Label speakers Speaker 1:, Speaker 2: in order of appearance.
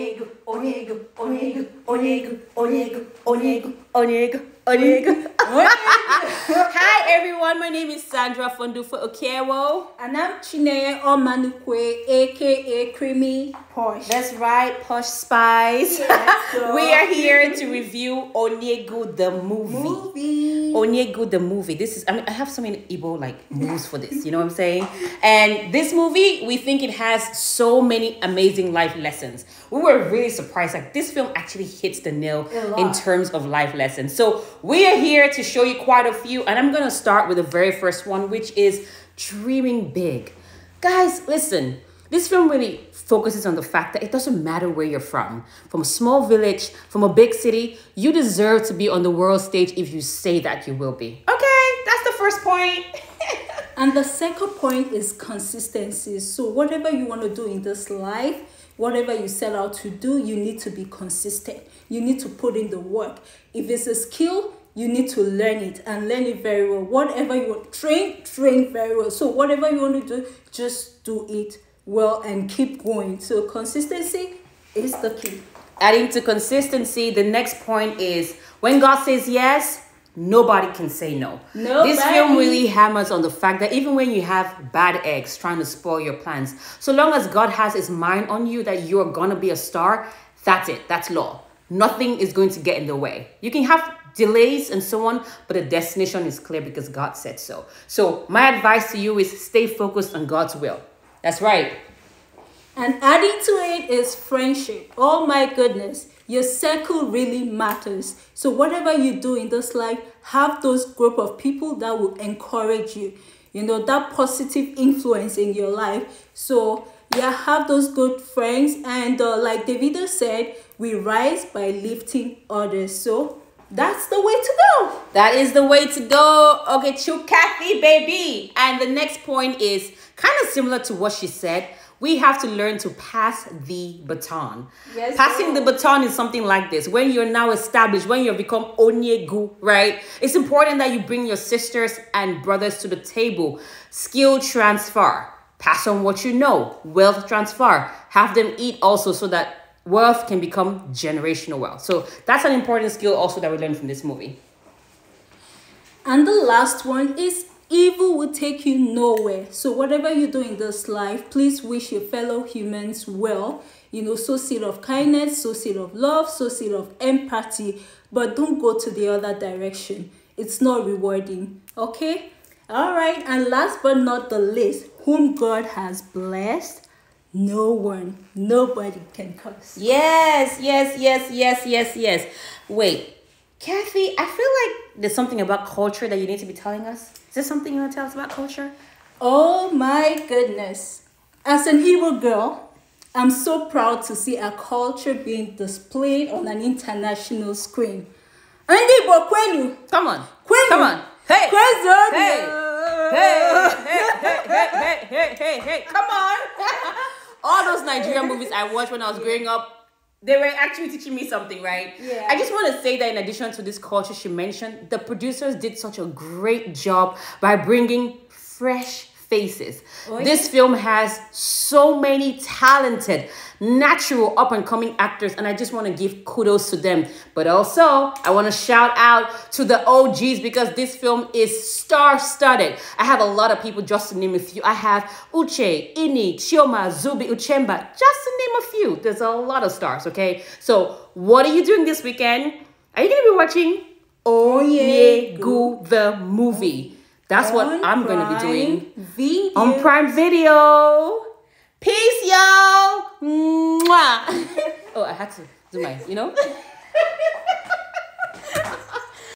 Speaker 1: Onyegwu, Onyegwu, Onyegwu, Onyegwu, Onyegwu, Onyegwu, Onyegwu, Onyegwu. Hi everyone, my name is Sahndra Fon Dufe Okewo.
Speaker 2: And I'm Chineye Omanukwe, aka Creamy Posh.
Speaker 1: That's right, Posh Spice.
Speaker 2: Yes, girl.
Speaker 1: we are here to review Onyegwu the movie.
Speaker 2: movie.
Speaker 1: Onyegwu the movie. This is I mean I have so many Igbo like moves for this, you know what I'm saying? And this movie, we think it has so many amazing life lessons. We were really surprised. Like this film actually hits the nail in terms of life lessons. So we are here to show you quite a few, and I'm gonna start with the very first one, which is dreaming big. Guys, listen. This film really focuses on the fact that it doesn't matter where you're from, from a small village, from a big city, you deserve to be on the world stage if you say that you will be. Okay, that's the first point.
Speaker 2: And the second point is consistency. So, whatever you want to do in this life, whatever you set out to do, you need to be consistent. You need to put in the work. If it's a skill, you need to learn it and learn it very well. Whatever you want, train, train very well. So, whatever you want to do, just do it well and keep going. So, consistency is the key.
Speaker 1: Adding to consistency, the next point is when God says yes, nobody can say no. This film really hammers on the fact that even when you have bad eggs trying to spoil your plans, so long as God has his mind on you that you're gonna be a star, that's it. That's law. Nothing is going to get in the way. You can have delays and so on, but the destination is clear because God said so. So my advice to you is stay focused on God's will. That's right.
Speaker 2: And adding to it is friendship. Oh my goodness, your circle really matters. So whatever you do in this life, have those group of people that will encourage you. You know, that positive influence in your life. So yeah, have those good friends. And uh, like Davido said, we rise by lifting others. So that's the way to go.
Speaker 1: That is the way to go. Okay, to Kathy, baby. And the next point is kind of similar to what she said. We have to learn to pass the baton.
Speaker 2: Yes,
Speaker 1: Passing the baton is something like this. When you're now established, when you've become onyegwu, right? It's important that you bring your sisters and brothers to the table. Skill transfer. Pass on what you know. Wealth transfer. Have them eat also so that wealth can become generational wealth. So that's an important skill also that we learned from this movie.
Speaker 2: And the last one is evil will take you nowhere. So whatever you do in this life, please wish your fellow humans well. You know, sow seed of kindness, sow seed of love, sow seed of empathy, but don't go to the other direction. It's not rewarding. Okay? All right. And last but not the least, whom God has blessed, no one, nobody can curse.
Speaker 1: Yes, yes, yes, yes, yes, yes. Wait, Kathy, I feel like there's something about culture that you need to be telling us. Is there something you want to tell us about culture?
Speaker 2: Oh my goodness. As an Igbo girl, I'm so proud to see our culture being displayed on an international screen. Ndị Igbo kwenu,
Speaker 1: Come on.
Speaker 2: kwenu,
Speaker 1: Come on. Hey.
Speaker 2: kwezonu.
Speaker 1: Hey. Hey, hey, hey, hey, hey, hey, hey, hey, come on. All those Nigerian movies I watched when I was growing up, they were actually teaching me something, right?
Speaker 2: Yeah.
Speaker 1: I just want to say that in addition to this culture she mentioned, the producers did such a great job by bringing fresh faces.
Speaker 2: Oh,
Speaker 1: this film has so many talented, natural, up and coming actors, and I just want to give kudos to them. But also, I want to shout out to the OGs because this film is star studded. I have a lot of people, just to name a few. I have Uche, Ini, Chioma, Zubby, Uchemba, just to name a few. There's a lot of stars, okay? So, what are you doing this weekend? Are you going to be watching Onyegwu the movie? That's what I'm going to be doing
Speaker 2: Prime Video.
Speaker 1: on Prime Video. Peace, y'all. Mwah. oh, I had to do my, you know.